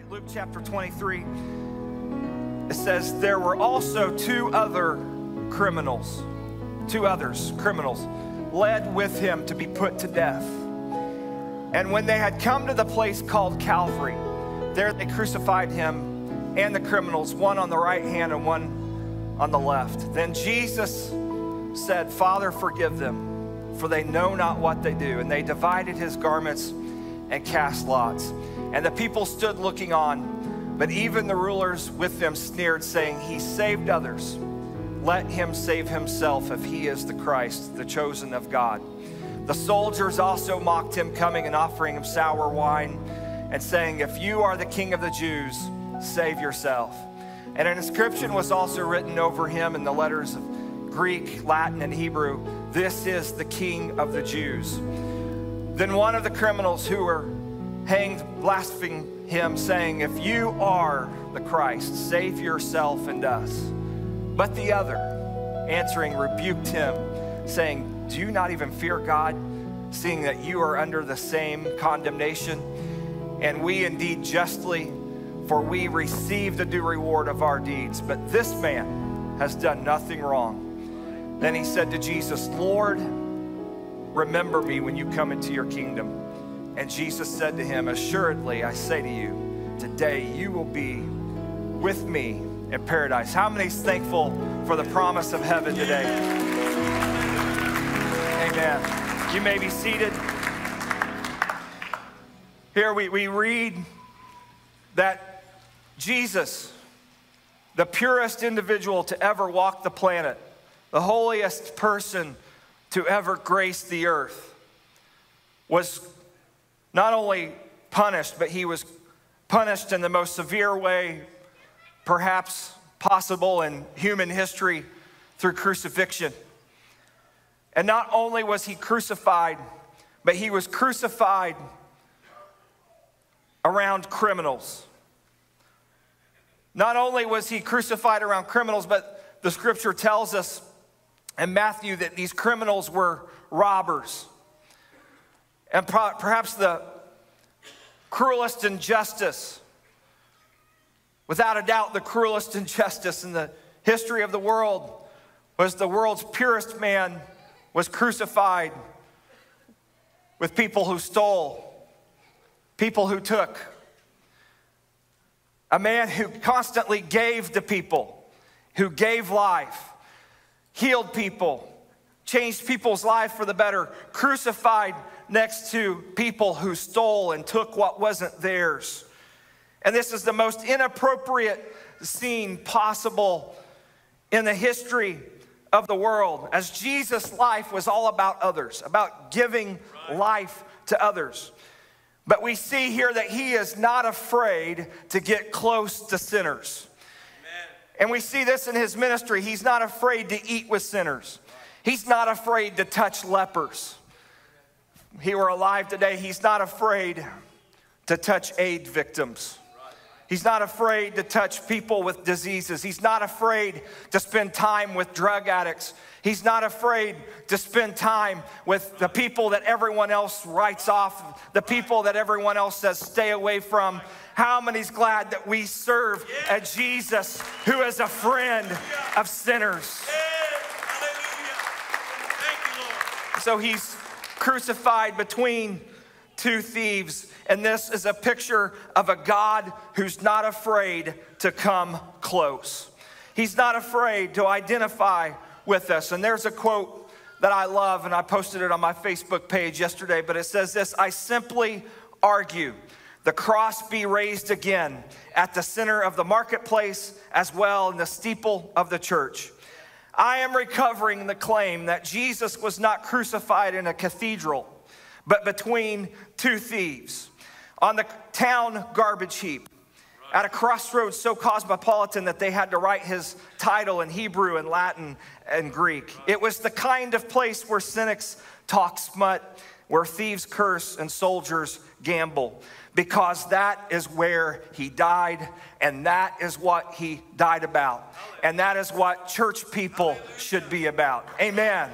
right, Luke chapter 23. It says, There were also two other criminals, two others, criminals, led with him to be put to death. And when they had come to the place called Calvary, there they crucified him and the criminals, one on the right hand and one on the left. Then Jesus said, Father, forgive them, for they know not what they do. And they divided his garments and cast lots. And the people stood looking on, but even the rulers with them sneered, saying, He saved others. Let him save himself if he is the Christ, the chosen of God. The soldiers also mocked him, coming and offering him sour wine, and saying, If you are the king of the Jews, save yourself. And an inscription was also written over him in the letters of Greek, Latin, and Hebrew This is the king of the Jews. Then one of the criminals who were hanged blaspheming him, saying, If you are the Christ, save yourself and us. But the other, answering, rebuked him, saying, Do you not even fear God, seeing that you are under the same condemnation? And we indeed justly, for we receive the due reward of our deeds. But this man has done nothing wrong. Then he said to Jesus, Lord, remember me when you come into your kingdom. And Jesus said to him, Assuredly, I say to you, today you will be with me in paradise. How many is thankful for the promise of heaven today? Amen. You may be seated. Here we, we read that Jesus, the purest individual to ever walk the planet, the holiest person to ever grace the earth, was not only punished, but he was punished in the most severe way, perhaps possible in human history, through crucifixion. And not only was he crucified, but he was crucified around criminals. Not only was he crucified around criminals, but the scripture tells us in Matthew that these criminals were robbers. And perhaps the cruelest injustice, without a doubt, the cruelest injustice in the history of the world was the world's purest man was crucified with people who stole, people who took, a man who constantly gave to people, who gave life, healed people, changed people's life for the better, crucified next to people who stole and took what wasn't theirs. And this is the most inappropriate scene possible in the history of the world, as Jesus' life was all about others, about giving life to others. But we see here that he is not afraid to get close to sinners. And we see this in his ministry. He's not afraid to eat with sinners, he's not afraid to touch lepers he were alive today, he's not afraid to touch AIDS victims. He's not afraid to touch people with diseases. He's not afraid to spend time with drug addicts. He's not afraid to spend time with the people that everyone else writes off, the people that everyone else says stay away from. How many's glad that we serve a Jesus who is a friend of sinners? So he's crucified between two thieves. And this is a picture of a God who's not afraid to come close. He's not afraid to identify with us. And there's a quote that I love, and I posted it on my Facebook page yesterday, but it says this I simply argue the cross be raised again at the center of the marketplace as well in the steeple of the church. I am recovering the claim that Jesus was not crucified in a cathedral, but between two thieves on the town garbage heap at a crossroads so cosmopolitan that they had to write his title in Hebrew and Latin and Greek. It was the kind of place where cynics talk smut, where thieves curse and soldiers gamble because that is where he died and that is what he died about. And that is what church people should be about. Amen.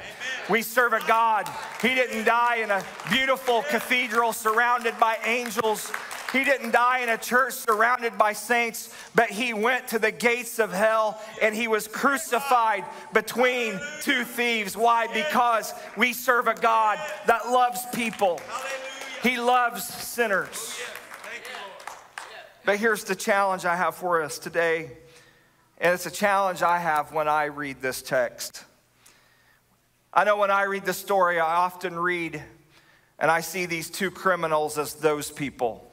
We serve a God. He didn't die in a beautiful cathedral surrounded by angels. He didn't die in a church surrounded by saints, but he went to the gates of hell and he was crucified between two thieves. Why? Because we serve a God that loves people, he loves sinners. But here's the challenge I have for us today, and it's a challenge I have when I read this text. I know when I read the story, I often read and I see these two criminals as those people.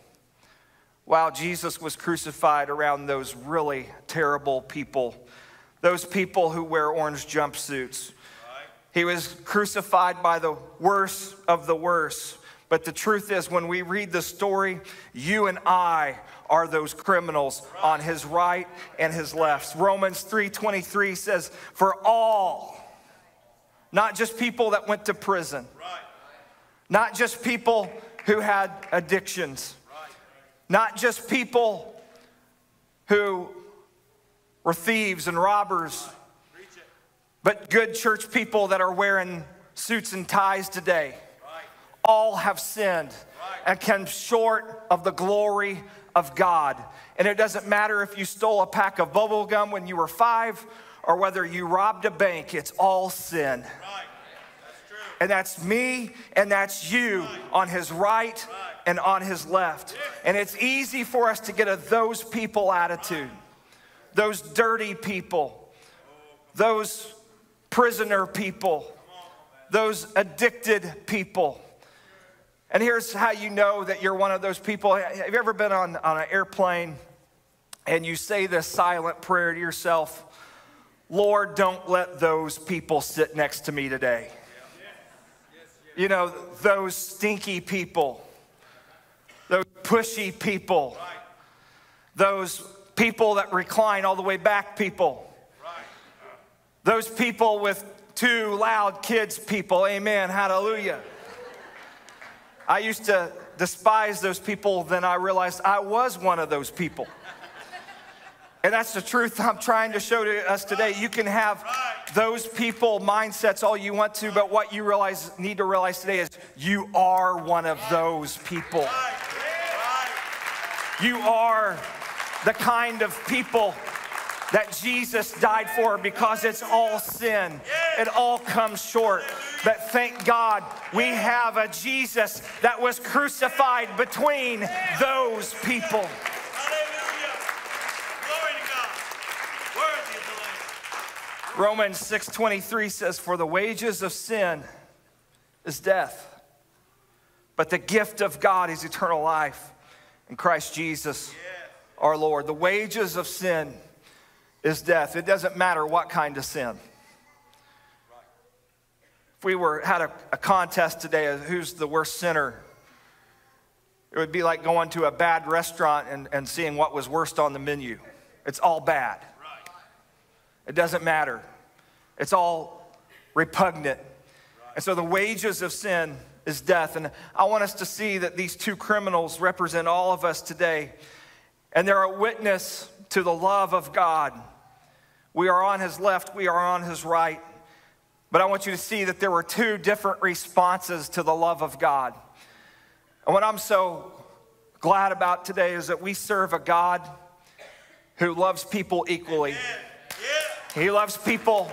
While Jesus was crucified around those really terrible people, those people who wear orange jumpsuits. He was crucified by the worst of the worst. But the truth is, when we read the story, you and I are those criminals on his right and his left. Romans 3:23 says, "For all, not just people that went to prison, not just people who had addictions, not just people who were thieves and robbers, but good church people that are wearing suits and ties today. All have sinned and come short of the glory of God. And it doesn't matter if you stole a pack of bubble gum when you were five or whether you robbed a bank, it's all sin. And that's me and that's you on his right and on his left. And it's easy for us to get a those people attitude, those dirty people, those prisoner people, those addicted people. And here's how you know that you're one of those people. Have you ever been on, on an airplane and you say this silent prayer to yourself? Lord, don't let those people sit next to me today. You know, those stinky people, those pushy people, those people that recline all the way back people, those people with two loud kids people. Amen. Hallelujah. I used to despise those people, then I realized I was one of those people. And that's the truth I'm trying to show to us today. You can have those people mindsets all you want to, but what you realize need to realize today is you are one of those people. You are the kind of people that Jesus died for because it's all sin. It all comes short. But thank God we have a Jesus that was crucified between those people. Romans 6:23 says for the wages of sin is death but the gift of God is eternal life in Christ Jesus our Lord. The wages of sin is death. It doesn't matter what kind of sin. If we were had a, a contest today of who's the worst sinner, it would be like going to a bad restaurant and, and seeing what was worst on the menu. It's all bad. It doesn't matter. It's all repugnant. And so the wages of sin is death. And I want us to see that these two criminals represent all of us today. And they're a witness to the love of God. We are on his left, we are on his right. But I want you to see that there were two different responses to the love of God. And what I'm so glad about today is that we serve a God who loves people equally. He loves people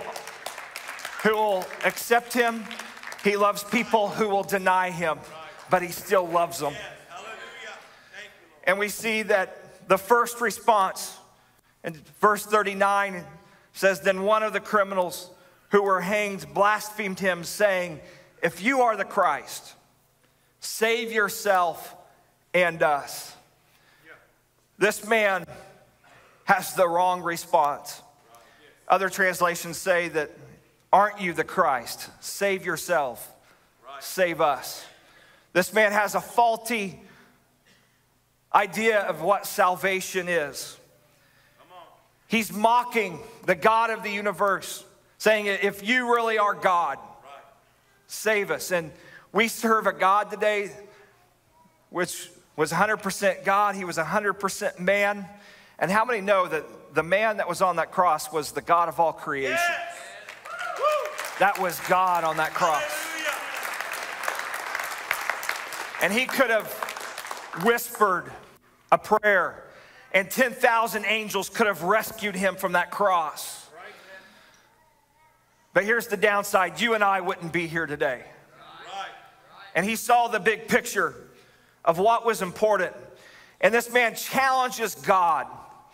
who will accept him, he loves people who will deny him, but he still loves them. And we see that the first response in verse 39 says, Then one of the criminals who were hanged blasphemed him, saying, If you are the Christ, save yourself and us. This man has the wrong response. Other translations say that, Aren't you the Christ? Save yourself, save us. This man has a faulty idea of what salvation is. He's mocking the God of the universe, saying, If you really are God, save us. And we serve a God today which was 100% God, he was 100% man. And how many know that the man that was on that cross was the God of all creation? That was God on that cross. And he could have whispered a prayer, and 10,000 angels could have rescued him from that cross. But here's the downside you and I wouldn't be here today. And he saw the big picture of what was important. And this man challenges God.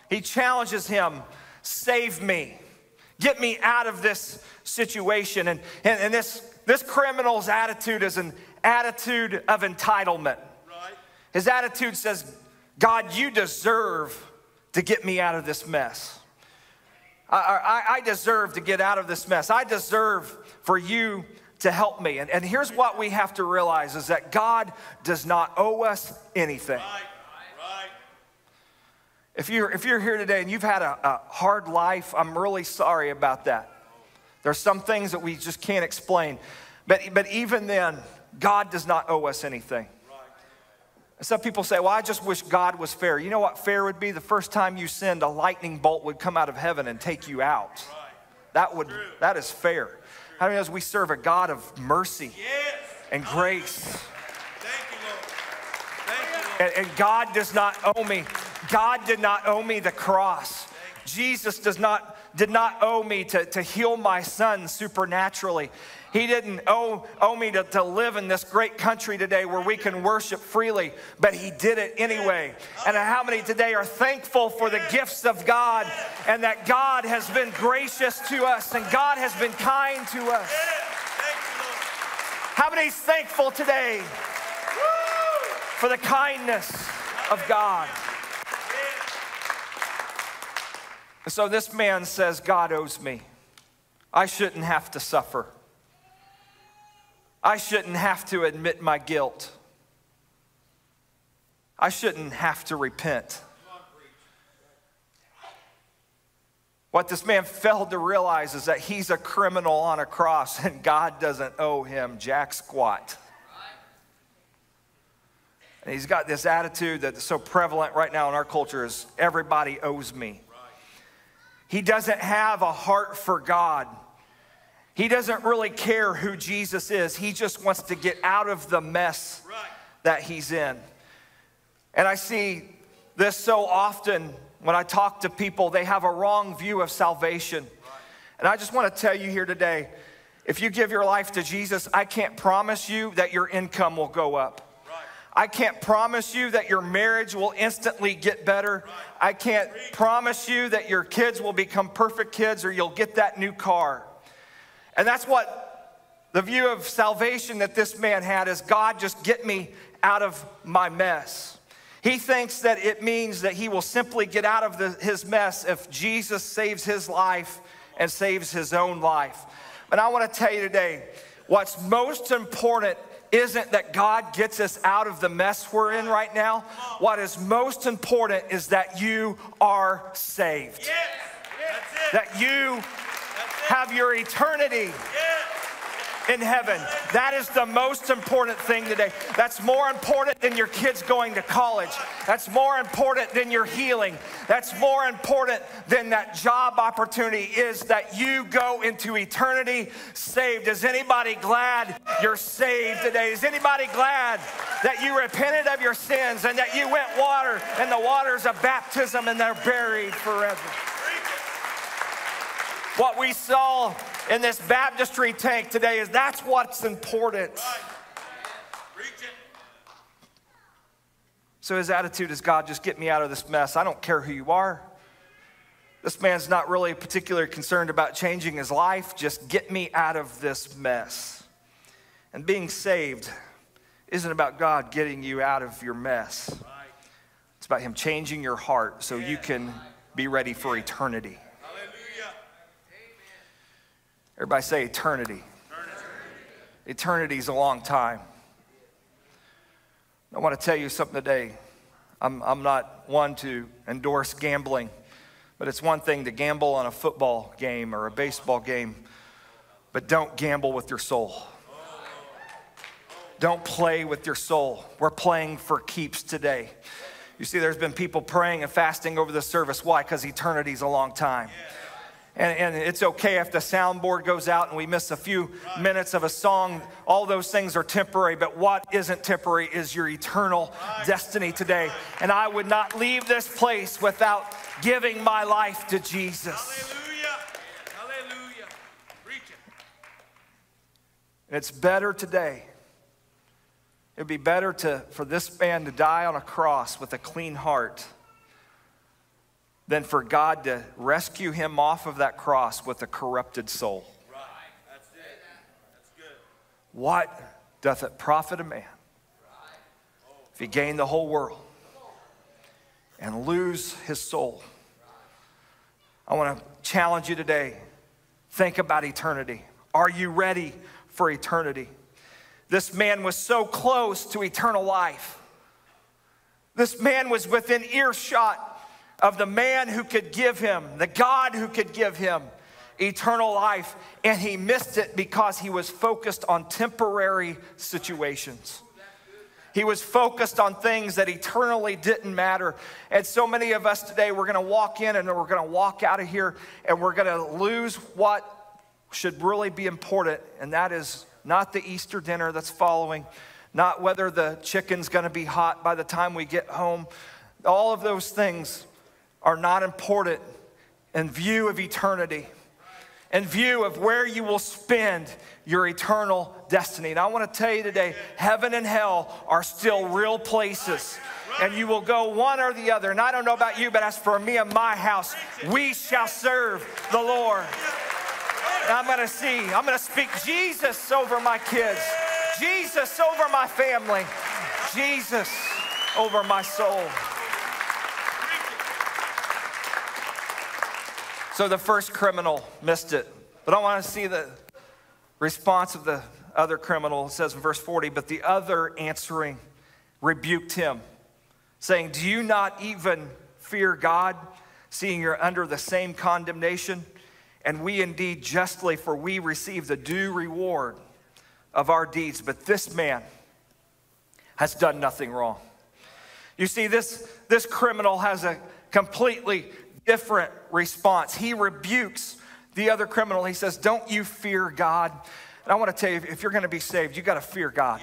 He challenges him save me, get me out of this situation. And, and, and this, this criminal's attitude is an attitude of entitlement. Right. His attitude says, God, you deserve to get me out of this mess. I, I, I deserve to get out of this mess. I deserve for you to help me. And, and here's what we have to realize is that God does not owe us anything. Right. If you're, if you're here today and you've had a, a hard life, I'm really sorry about that. There's some things that we just can't explain. But, but even then, God does not owe us anything. Some people say, Well, I just wish God was fair. You know what fair would be? The first time you sinned, a lightning bolt would come out of heaven and take you out. That would that is fair. How many knows we serve a God of mercy and grace? And, and God does not owe me. God did not owe me the cross. Jesus does not did not owe me to, to heal my son supernaturally. He didn't owe, owe me to, to live in this great country today where we can worship freely, but He did it anyway. And how many today are thankful for the gifts of God and that God has been gracious to us and God has been kind to us? How many thankful today for the kindness of God? So this man says, God owes me. I shouldn't have to suffer. I shouldn't have to admit my guilt. I shouldn't have to repent. What this man failed to realize is that he's a criminal on a cross and God doesn't owe him jack squat. And he's got this attitude that's so prevalent right now in our culture is everybody owes me. He doesn't have a heart for God. He doesn't really care who Jesus is. He just wants to get out of the mess that he's in. And I see this so often when I talk to people, they have a wrong view of salvation. And I just want to tell you here today if you give your life to Jesus, I can't promise you that your income will go up. I can't promise you that your marriage will instantly get better. I can't promise you that your kids will become perfect kids or you'll get that new car. And that's what the view of salvation that this man had is God, just get me out of my mess. He thinks that it means that he will simply get out of the, his mess if Jesus saves his life and saves his own life. But I want to tell you today what's most important isn't that God gets us out of the mess we're in right now. What is most important is that you are saved. Yes, that you have your eternity in heaven. That is the most important thing today. That's more important than your kids going to college. That's more important than your healing. That's more important than that job opportunity is that you go into eternity saved. Is anybody glad you're saved today? Is anybody glad that you repented of your sins and that you went water and the waters of baptism and they're buried forever? What we saw in this baptistry tank today is that's what's important. So his attitude is God, just get me out of this mess. I don't care who you are. This man's not really particularly concerned about changing his life. Just get me out of this mess. And being saved isn't about God getting you out of your mess, it's about Him changing your heart so you can be ready for eternity. Everybody say eternity. Eternity is a long time. I want to tell you something today. I'm, I'm not one to endorse gambling, but it's one thing to gamble on a football game or a baseball game, but don't gamble with your soul. Don't play with your soul. We're playing for keeps today. You see, there's been people praying and fasting over the service. Why? Because eternity's a long time. And, and, it's okay if the soundboard goes out and we miss a few right. minutes of a song. All those things are temporary, but what isn't temporary is your eternal right. destiny today. And I would not leave this place without giving my life to Jesus. Hallelujah. Hallelujah. Preach it. It's better today. It would be better to, for this man to die on a cross with a clean heart than for God to rescue him off of that cross with a corrupted soul. Right. That's it. That's good. What doth it profit a man if he gain the whole world and lose his soul? I want to challenge you today. Think about eternity. Are you ready for eternity? This man was so close to eternal life. This man was within earshot of the man who could give him, the God who could give him eternal life, and he missed it because he was focused on temporary situations. He was focused on things that eternally didn't matter. And so many of us today, we're gonna walk in and we're gonna walk out of here and we're gonna lose what should really be important, and that is not the Easter dinner that's following, not whether the chicken's gonna be hot by the time we get home. All of those things are not important in view of eternity, in view of where you will spend your eternal destiny. And I want to tell you today heaven and hell are still real places. And you will go one or the other. And I don't know about you, but as for me and my house, we shall serve the Lord. And I'm going to see, I'm going to speak Jesus over my kids, Jesus over my family, Jesus over my soul. So the first criminal missed it. But I want to see the response of the other criminal. It says in verse 40, but the other answering rebuked him, saying, Do you not even fear God, seeing you're under the same condemnation? And we indeed justly, for we receive the due reward of our deeds. But this man has done nothing wrong. You see, this, this criminal has a completely different response. He rebukes the other criminal. He says, Don't you fear God? And I want to tell you, if you're going to be saved, you got to fear God.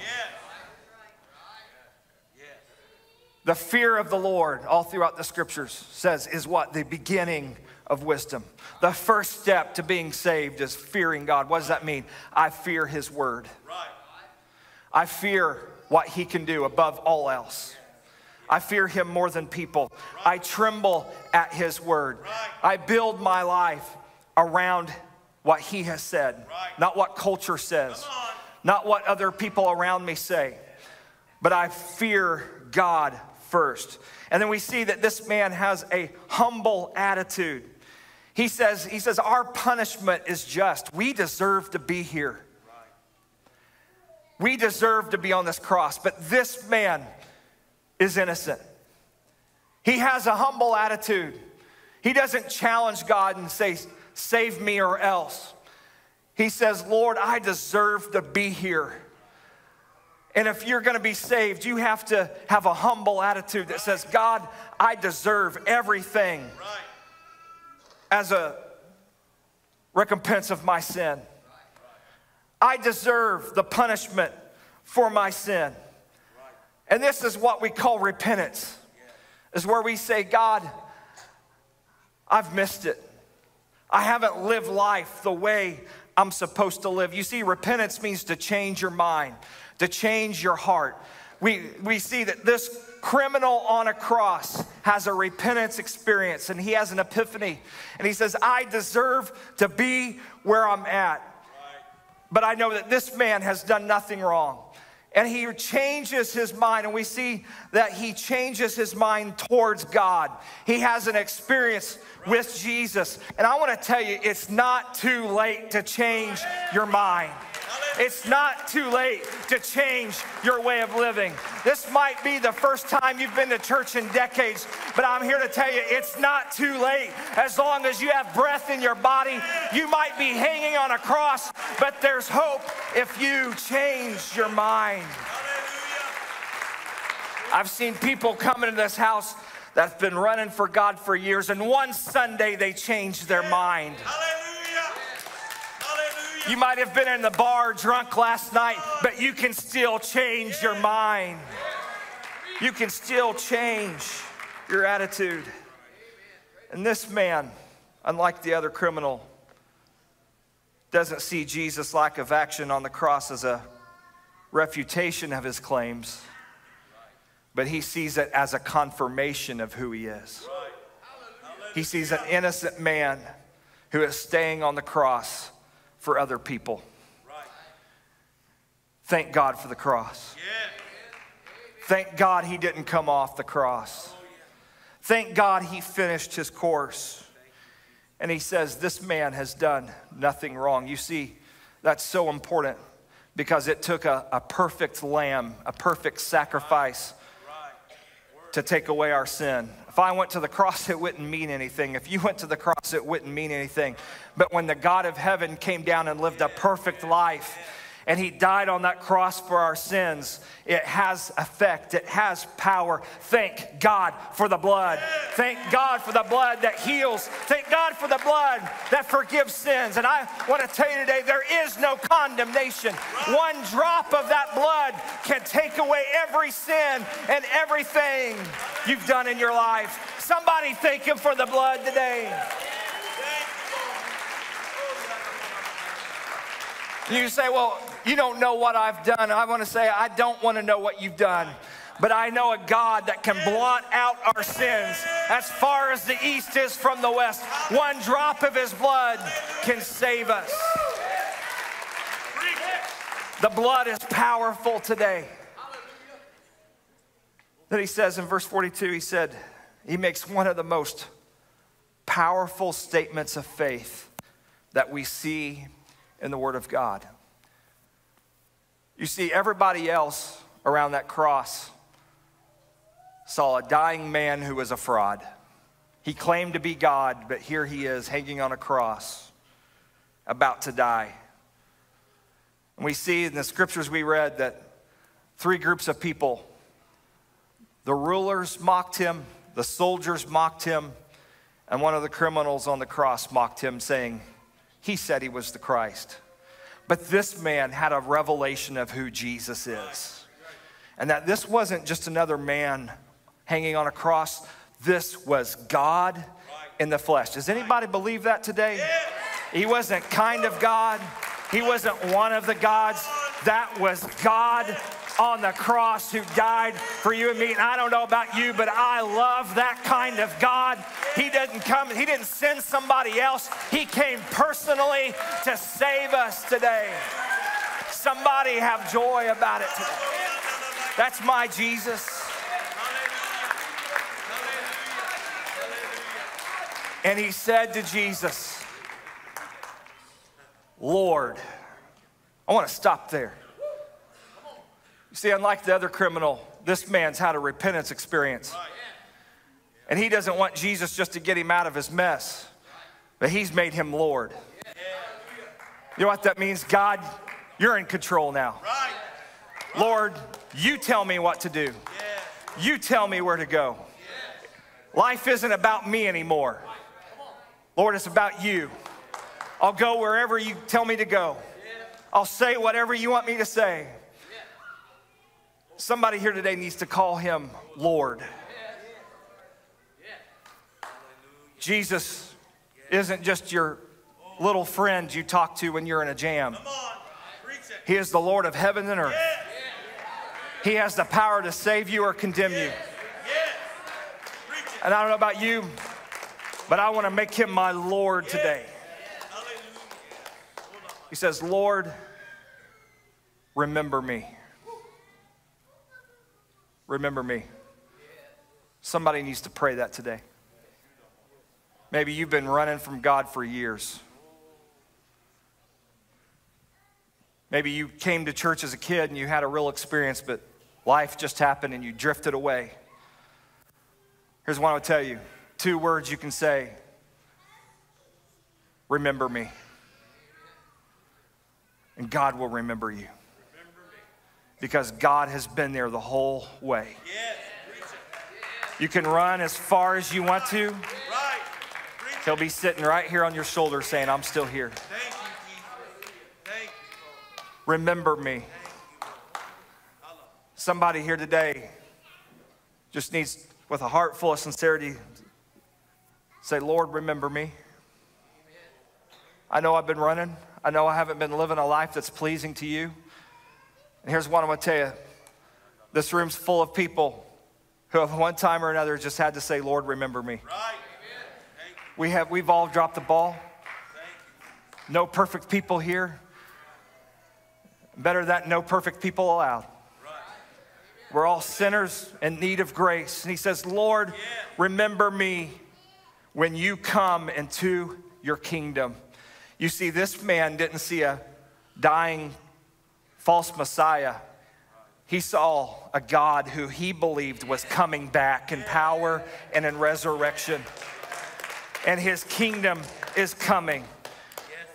The fear of the Lord, all throughout the scriptures, says is what? The beginning of wisdom. The first step to being saved is fearing God. What does that mean? I fear His word. I fear what He can do above all else. I fear him more than people. I tremble at his word. I build my life around what he has said, not what culture says, not what other people around me say, but I fear God first. And then we see that this man has a humble attitude. He says, he says, Our punishment is just. We deserve to be here. We deserve to be on this cross. But this man, is innocent. He has a humble attitude. He doesn't challenge God and say, Save me or else. He says, Lord, I deserve to be here. And if you're going to be saved, you have to have a humble attitude that says, God, I deserve everything as a recompense of my sin. I deserve the punishment for my sin. And this is what we call repentance, is where we say, God, I've missed it. I haven't lived life the way I'm supposed to live. You see, repentance means to change your mind, to change your heart. We, we see that this criminal on a cross has a repentance experience and he has an epiphany. And he says, I deserve to be where I'm at. But I know that this man has done nothing wrong and he changes his mind, and we see that he changes his mind towards God. He has an experience with Jesus. And I want to tell you, it's not too late to change your mind. It's not too late to change your way of living. This might be the first time you've been to church in decades, but I'm here to tell you it's not too late. As long as you have breath in your body, you might be hanging on a cross, but there's hope if you change your mind. I've seen people come into this house that's been running for God for years, and one Sunday they changed their mind. You might have been in the bar drunk last night, but you can still change your mind. You can still change your attitude. And this man, unlike the other criminal, doesn't see Jesus' lack of action on the cross as a refutation of his claims, but he sees it as a confirmation of who he is. He sees an innocent man who is staying on the cross for other people. Thank God for the cross. Thank God he didn't come off the cross. Thank God he finished his course. And he says, This man has done nothing wrong. You see, that's so important because it took a, a perfect lamb, a perfect sacrifice to take away our sin. If I went to the cross, it wouldn't mean anything. If you went to the cross, it wouldn't mean anything. But when the God of heaven came down and lived a perfect life, and he died on that cross for our sins. It has effect, it has power. Thank God for the blood. Thank God for the blood that heals. Thank God for the blood that forgives sins. And I want to tell you today there is no condemnation. One drop of that blood can take away every sin and everything you've done in your life. Somebody thank Him for the blood today. You say, well, you don't know what I've done. I want to say, I don't want to know what you've done. But I know a God that can blot out our sins as far as the east is from the west. One drop of his blood can save us. The blood is powerful today. Then he says in verse 42, he said, he makes one of the most powerful statements of faith that we see in the Word of God. You see, everybody else around that cross saw a dying man who was a fraud. He claimed to be God, but here he is hanging on a cross, about to die. And we see in the scriptures we read that three groups of people the rulers mocked him, the soldiers mocked him, and one of the criminals on the cross mocked him, saying, He said he was the Christ. But this man had a revelation of who Jesus is. And that this wasn't just another man hanging on a cross, this was God in the flesh. Does anybody believe that today? He wasn't kind of God, he wasn't one of the gods. That was God on the cross who died for you and me. And I don't know about you, but I love that kind of God. He didn't come, He didn't send somebody else. He came personally to save us today. Somebody have joy about it today. That's my Jesus. And he said to Jesus, Lord, I want to stop there. You see, unlike the other criminal, this man's had a repentance experience. And he doesn't want Jesus just to get him out of his mess, but he's made him Lord. You know what that means? God, you're in control now. Lord, you tell me what to do. You tell me where to go. Life isn't about me anymore. Lord, it's about you. I'll go wherever you tell me to go. I'll say whatever you want me to say. Somebody here today needs to call him Lord. Jesus isn't just your little friend you talk to when you're in a jam. He is the Lord of heaven and earth. He has the power to save you or condemn you. And I don't know about you, but I want to make him my Lord today. He says, Lord, remember me. Remember me. Somebody needs to pray that today. Maybe you've been running from God for years. Maybe you came to church as a kid and you had a real experience, but life just happened and you drifted away. Here's what I would tell you two words you can say Remember me. And God will remember you because God has been there the whole way. You can run as far as you want to. He'll be sitting right here on your shoulder saying, I'm still here. Thank you, Jesus. Thank you, Lord. Remember me. Somebody here today just needs, with a heart full of sincerity, say, Lord, remember me. I know I've been running. I know I haven't been living a life that's pleasing to you. And here's what I'm going to tell you this room's full of people who, at one time or another, just had to say, Lord, remember me. Right. We have, we've all dropped the ball. No perfect people here. Better that no perfect people allowed. Right. We're all sinners in need of grace. And he says, Lord, remember me when you come into your kingdom. You see, this man didn't see a dying false Messiah. He saw a God who he believed was coming back in power and in resurrection. And his kingdom is coming.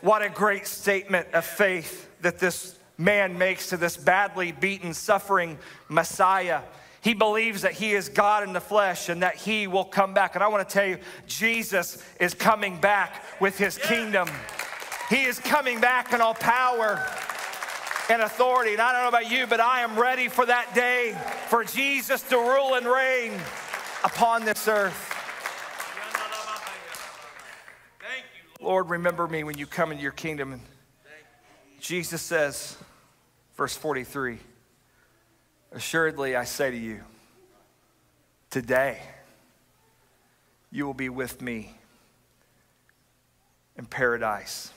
What a great statement of faith that this man makes to this badly beaten, suffering Messiah. He believes that he is God in the flesh and that he will come back. And I want to tell you, Jesus is coming back with his kingdom. He is coming back in all power and authority. And I don't know about you, but I am ready for that day for Jesus to rule and reign upon this earth. Thank you, Lord, remember me when you come into your kingdom. And Jesus says, verse 43 Assuredly, I say to you, today you will be with me in paradise.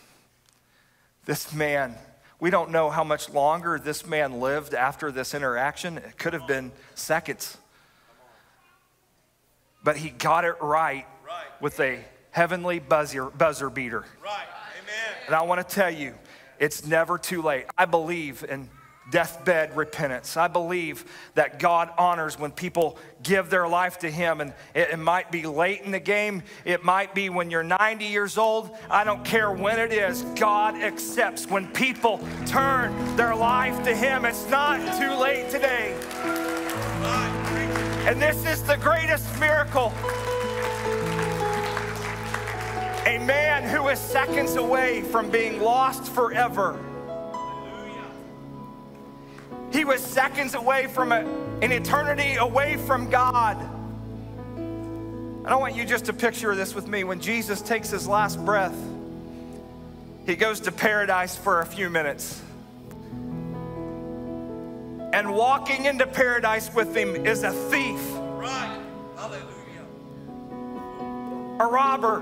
This man, we don't know how much longer this man lived after this interaction. It could have been seconds. But he got it right with a heavenly buzzer, buzzer beater. Right. Amen. And I want to tell you, it's never too late. I believe in deathbed repentance. I believe that God honors when people give their life to Him. And it, it might be late in the game, it might be when you're 90 years old. I don't care when it is. God accepts when people turn their life to Him. It's not too late today. And this is the greatest miracle. A man who is seconds away from being lost forever. He was seconds away from a, an eternity away from God. And I want you just to picture this with me. When Jesus takes his last breath, he goes to paradise for a few minutes. And walking into paradise with him is a thief, Right. Hallelujah. a robber,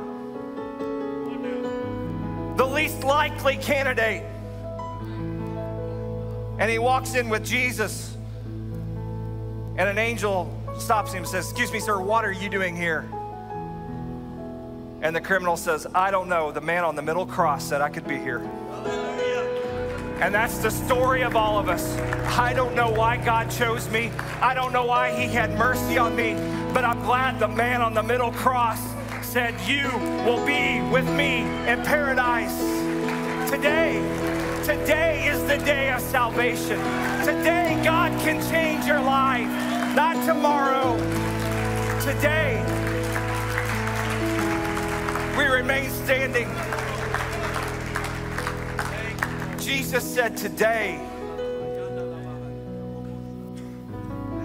the least likely candidate. And he walks in with Jesus, and an angel stops him and says, Excuse me, sir, what are you doing here? And the criminal says, I don't know. The man on the middle cross said I could be here. And that's the story of all of us. I don't know why God chose me. I don't know why He had mercy on me. But I'm glad the man on the middle cross said, You will be with me in paradise. Today, today is the day of salvation. Today, God can change your life, not tomorrow. Today, we remain standing. Jesus said, Today,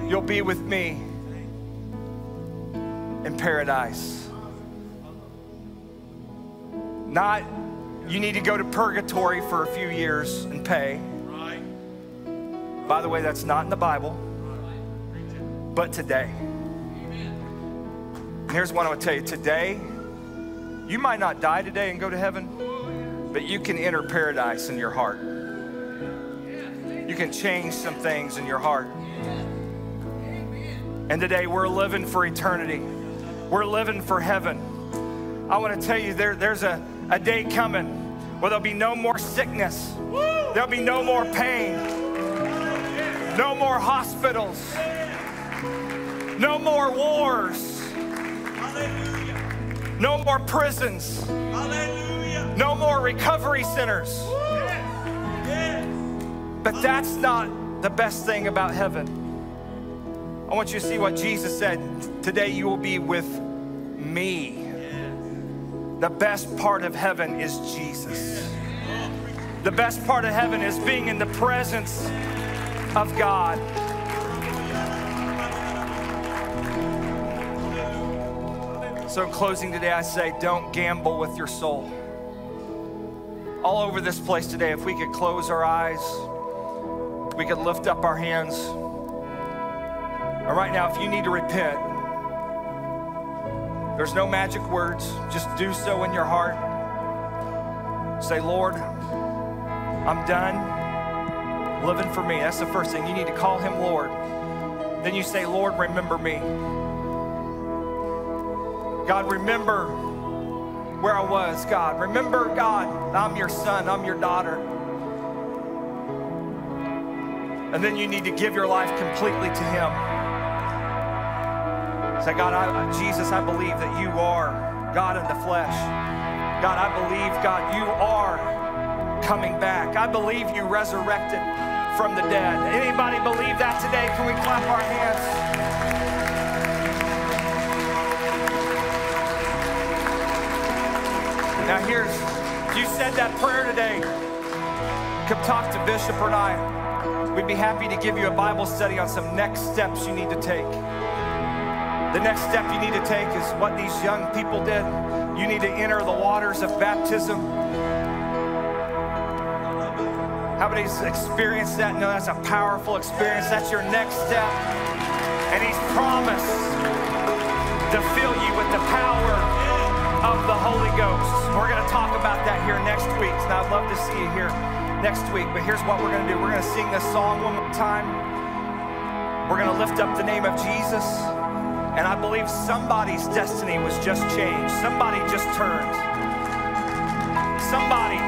you'll be with me in paradise. Not you need to go to purgatory for a few years and pay. By the way, that's not in the Bible, but today. And here's what I would tell you today, you might not die today and go to heaven, but you can enter paradise in your heart. You can change some things in your heart. And today we're living for eternity. We're living for heaven. I want to tell you there, there's a, a day coming where there'll be no more sickness. There'll be no more pain. No more hospitals. No more wars. No more prisons. No more recovery centers. But that's not the best thing about heaven. I want you to see what Jesus said. Today you will be with me. The best part of heaven is Jesus. The best part of heaven is being in the presence of God. So, in closing today, I say, don't gamble with your soul. All over this place today, if we could close our eyes, we could lift up our hands. And right now, if you need to repent, there's no magic words. Just do so in your heart. Say, Lord, I'm done living for me. That's the first thing. You need to call him Lord. Then you say, Lord, remember me. God, remember where I was, God. Remember, God, I'm your son, I'm your daughter. And then you need to give your life completely to Him. Say, God, I, Jesus, I believe that you are God in the flesh. God, I believe, God, you are coming back. I believe you resurrected from the dead. Anybody believe that today? Can we clap our hands? Now, here's, if you said that prayer today, come talk to Bishop or I. We'd be happy to give you a Bible study on some next steps you need to take. The next step you need to take is what these young people did. You need to enter the waters of baptism. How many's experienced that? No, that's a powerful experience. That's your next step. And He's promised to fill you with the power of the Holy Ghost. We're going to talk about that here next week. And I'd love to see you here next week. But here's what we're going to do we're going to sing this song one more time. We're going to lift up the name of Jesus. And I believe somebody's destiny was just changed. Somebody just turned. Somebody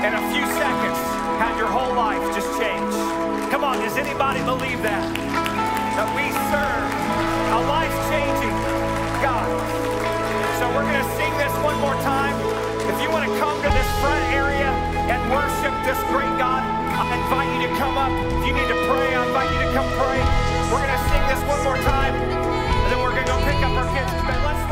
in a few seconds had your whole life just changed. Come on, does anybody believe that? That we serve a life changing God. So we're going to sing this one more time. If you want to come to this front area and worship this great God, I invite you to come up. If you need to pray, I invite you to come pray. We're going to sing this one more time, and then we're going to go pick up our kids. But let's